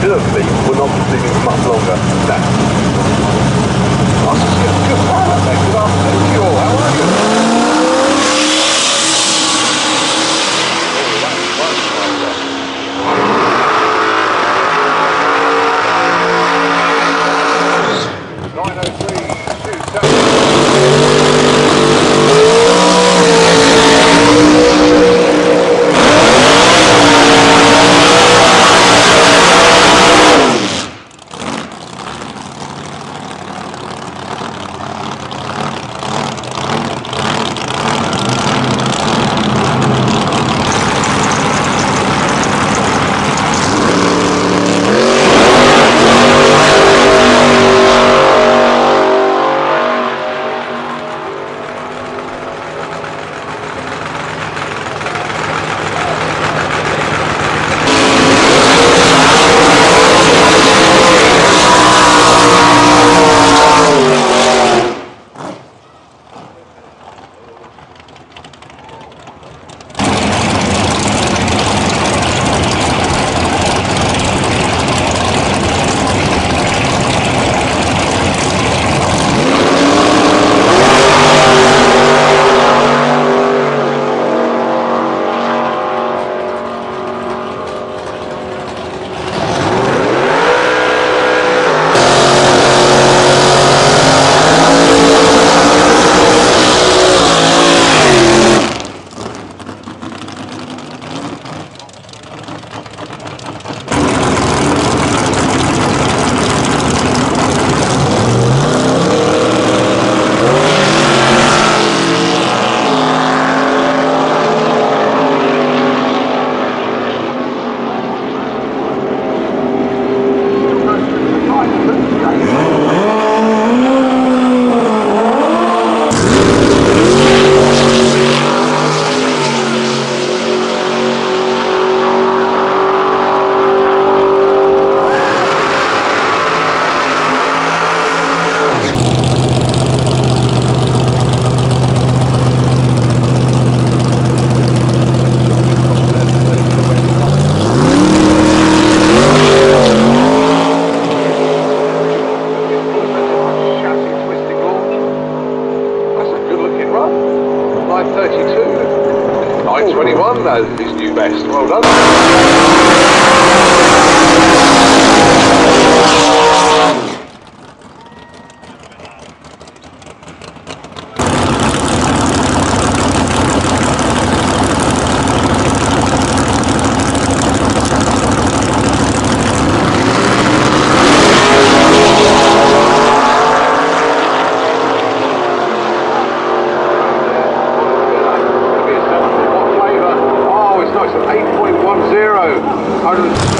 should be will not be proceeding much longer. Now, run. 9.32. 9.21 as his new best. Well done. あるんです。